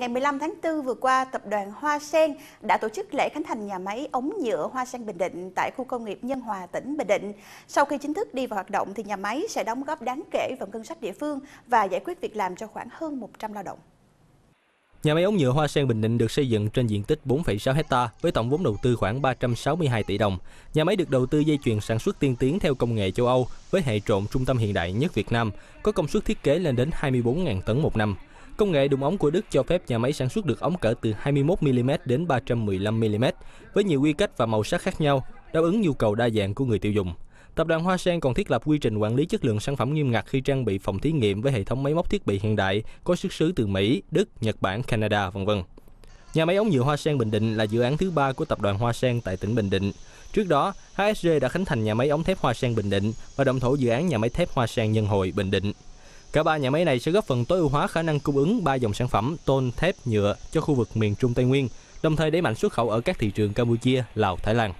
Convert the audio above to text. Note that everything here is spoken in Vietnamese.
Ngày 15 tháng 4 vừa qua, tập đoàn Hoa Sen đã tổ chức lễ khánh thành nhà máy ống nhựa Hoa Sen Bình Định tại khu công nghiệp Nhân Hòa, tỉnh Bình Định. Sau khi chính thức đi vào hoạt động thì nhà máy sẽ đóng góp đáng kể vào ngân sách địa phương và giải quyết việc làm cho khoảng hơn 100 lao động. Nhà máy ống nhựa Hoa Sen Bình Định được xây dựng trên diện tích 4,6 hecta với tổng vốn đầu tư khoảng 362 tỷ đồng. Nhà máy được đầu tư dây chuyền sản xuất tiên tiến theo công nghệ châu Âu với hệ trộn trung tâm hiện đại nhất Việt Nam, có công suất thiết kế lên đến 24.000 tấn một năm. Công nghệ đun ống của Đức cho phép nhà máy sản xuất được ống cỡ từ 21mm đến 315mm với nhiều quy cách và màu sắc khác nhau, đáp ứng nhu cầu đa dạng của người tiêu dùng. Tập đoàn Hoa Sen còn thiết lập quy trình quản lý chất lượng sản phẩm nghiêm ngặt khi trang bị phòng thí nghiệm với hệ thống máy móc thiết bị hiện đại có xuất xứ từ Mỹ, Đức, Nhật Bản, Canada, v.v. Nhà máy ống nhựa Hoa Sen Bình Định là dự án thứ ba của tập đoàn Hoa Sen tại tỉnh Bình Định. Trước đó, HSG đã khánh thành nhà máy ống thép Hoa Sen Bình Định và động thổ dự án nhà máy thép Hoa Sen Nhân Hội Bình Định. Cả ba nhà máy này sẽ góp phần tối ưu hóa khả năng cung ứng ba dòng sản phẩm tôn, thép, nhựa cho khu vực miền Trung Tây Nguyên, đồng thời đẩy mạnh xuất khẩu ở các thị trường Campuchia, Lào, Thái Lan.